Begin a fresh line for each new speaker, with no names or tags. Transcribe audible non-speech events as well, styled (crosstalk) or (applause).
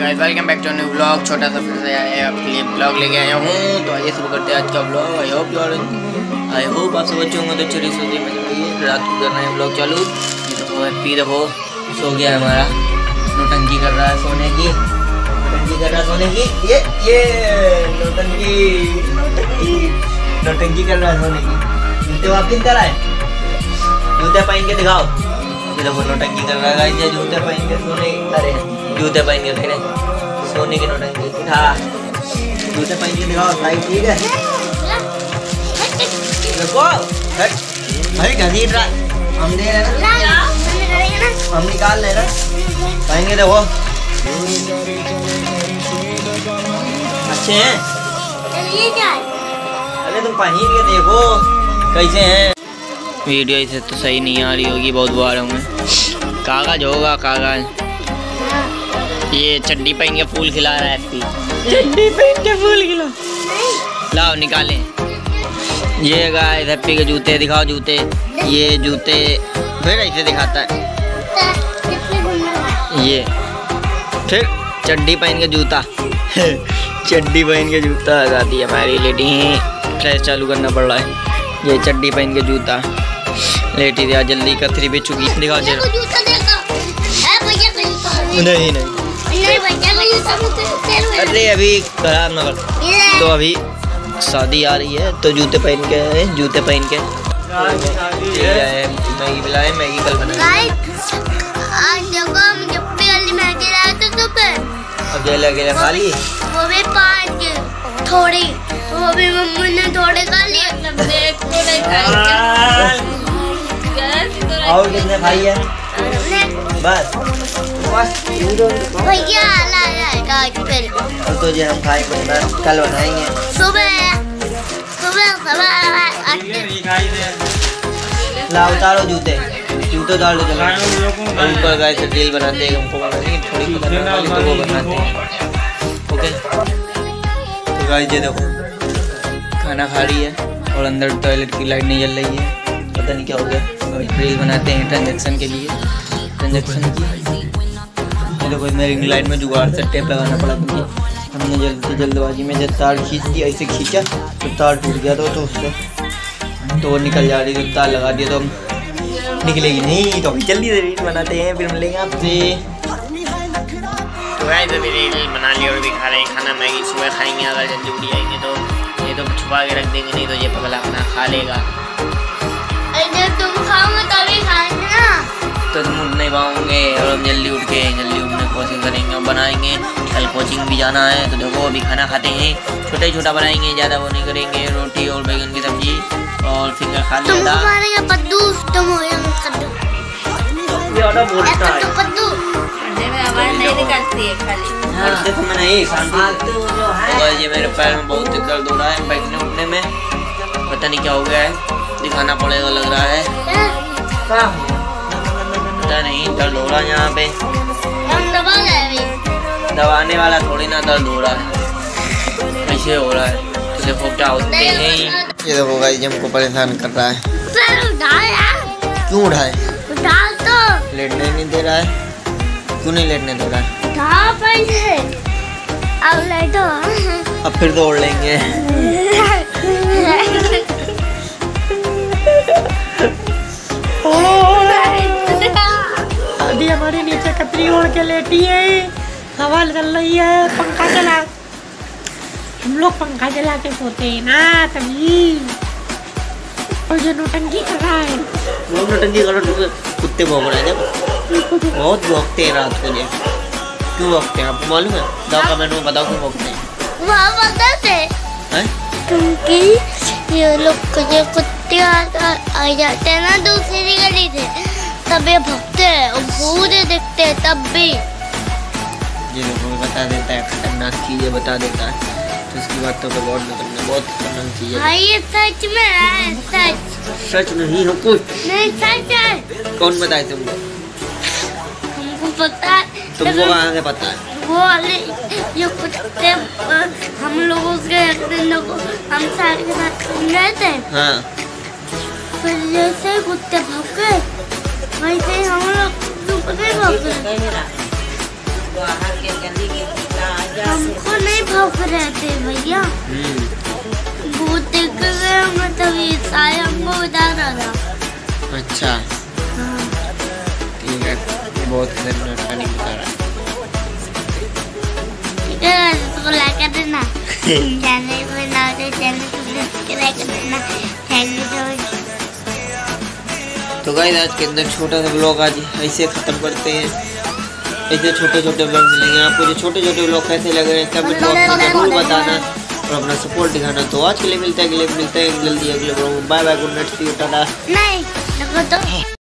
Guys welcome back to new blog छोटा सा फिर से आपके लिए ब्लॉग लेके आया हूँ। तो आइए शुरू करते हैं आज का blog I hope you are I hope आप सब अच्छे होंगे तो चलिए सोचिए मज़े रात को करना है ब्लॉग चालू। ये देखो हैप्पी देखो सो गया है हमारा। नोटंकी कर रहा है सोने की। नोटंकी कर रहा है सोने की। ये ये, नोटंकी। नोटंकी नोटंकी कर रहा है सोने की। जूते वापस कर है? जूते पहन के दिखाओ। ये देखो, नोटंकी कर रहा है। जूते पहन के। सोने अरे। जूते पहन के खड़े सोने के नोटंकी हाँ जूते पहन के दिखाओ भाई ठीक है। देखो, हट। भाई, घसीट रहा। हम दे रहे ना, हम निकाल ले रहे पहन के देखो। अच्छे हैं। अरे, तुम पहन के देखो कैसे हैं। वीडियो इसे तो सही नहीं आ रही होगी, बहुत बार हूँ कागज़ होगा, कागज़। ये चड्डी पहन के फूल खिला रहा है एफपी चड्डी पहन के फूल खिला। लाओ निकालें। ये गाय हैप्पी के जूते दिखाओ जूते। ये जूते फिर ऐसे दिखाता है। ये। फिर चड्डी पहन के जूता। (laughs) चड्डी पहन के जूता आ जाती है हमारी लेडी। फ्रेश चालू करना पड़ रहा है। ये चड्डी पहन के जूता। लेटी दिया जल्दी कथरी भी चुकी दिखाओ जरा। नहीं नहीं। अरे अभी खराब ना कर तो अभी शादी आ रही है तो जूते पहन के आए जूते पहन के। मैगी मैगी कल अकेले अकेले खा ली
वो भी पाँच थोड़ी वो भी मम्मी ने थोड़े खा लिए।
और कितने खाई है? बस।
भैया
तो जो हम खाएँगे बस कल बनाएँगे
सुबह सुबह सुबह
ला उतारो जूते। जूते उतार दो ऊपर गाय से रील बनाते हैं हमको पता नहीं थोड़ी नहीं वाली तो वो बनाते हैं ओके तो गाय ये देखो खाना खा रही है और अंदर टॉयलेट की लाइट नहीं जल रही है। पता नहीं क्या हो गया। रील बनाते हैं ट्रांजेक्शन के। लिए ट्रांजेक्शन की। देखो मेरी रिंग लाइट में जुगाड़ से टेप लगाना पड़ा क्योंकि हमने जल्दी जल्दबाजी में जब तार खींच दिया ऐसे खींचा तो तार टूट गया था तो उससे तो वो निकल जा रही थी तार लगा दिया तो निकलेगी नहीं तो अभी जल्दी से रील बनाते हैं फिर मिलेंगे आपसे। तो गाइस अभी रील बना ली और भी खा रहे हैं खाना मैगी सुबह खाएँगे अगर जल्दी उठी आएँगे तो ये तो छुपा के रख देंगे नहीं तो ये पगला अपना खा लेगा।
तुम खाएँगे ना
तो तुम उठ नहीं पाओगे। और हम जल्दी उठ के जल्दी उठने की कोशिश करेंगे और बनाएँगे। कल कोचिंग भी जाना है तो देखो अभी खाना खाते हैं। छोटा ही छोटा बनाएँगे ज़्यादा वो नहीं करेंगे। रोटी और बैगन की सब्ज़ी और फिंगर खा लिया
हो
ये है।
कद्दू
हाँ, तो ये मेरे पैर में बहुत दर्द हो रहा है बैठने उठने में। पता नहीं क्या हो गया है। दिखाना पड़ेगा लग रहा है? पता नहीं दर्द हो रहा है यहाँ पे।
हम दबा गए
दबाने वाला थोड़ी ना दर्द हो रहा है ऐसे हो रहा है तो देखो क्या होते हैं। ये देखो गाइस हमको परेशान कर रहा है।
सर उठा यार।
क्यों उठाए?
तो।
लेटने नहीं दे रहा है। क्यों नहीं लेटने दे रहा है?
अब लेटो
अब फिर दौड़ लेंगे।
ओढ़ के लेटी है हवा चल रही है पंखा चला। हम लोग पंखा चला के सोते हैं ना तभी। और जो नोटंकी कर रहा है।
वो नटंकी करो तो कुत्ते भौंक रहे हैं बहुत भौंकते हैं रात को ये क्यों भौंकते हैं आपको मालूम है? दाव का मैंने बताओ क्यों भौंकते हैं।
वहाँ थे
हैं?
क्योंकि ये लोग ये कुत्ते आ जाते हैं ना दूसरी गली से। तब ये भगते हैं और भूरे दिखते हैं तब भी।
ये लोगों को बता देता है खतरनाक चीज़ें बता देता है तो इसकी बातों पे गौर न करना बहुत खतरनाक चीज़ है।
हाँ ये सच में है सच।
सच नहीं हो कुछ।
नहीं सच है।
कौन बताए तुमको?
हमको पता है
तुमको कहाँ से पता है?
वो वाले जो कुत्ते हम लोगों के लोग हम सारे के साथ खेल रहे थे।
हाँ।
फिर जैसे कुत्ते भौंके वैसे ही हम लोग
के गली के राजा से।
हमको नहीं भौंक रहे थे भैया। भूत देख गए मतलब ये सारे हमको बता रहा था।
अच्छा। ठीक है बहुत खतरनाक नहीं बता रहा
है। तो लाइक कर देना। चैनल में ना तो चैनल को सब्सक्राइब कर देना।
तो गाइस आज के अंदर छोटा सा ब्लॉग आज ऐसे ख़त्म करते हैं। ऐसे छोटे छोटे ब्लॉग मिलेंगे। आपको जो छोटे छोटे ब्लॉग कैसे लग रहे हैं कमेंट बॉक्स में ज़रूर बताना और अपना सपोर्ट दिखाना। तो आज के लिए मिलता है अगले मिलते हैं जल्दी अगले blog bye bye good night see you tata
नहीं तो।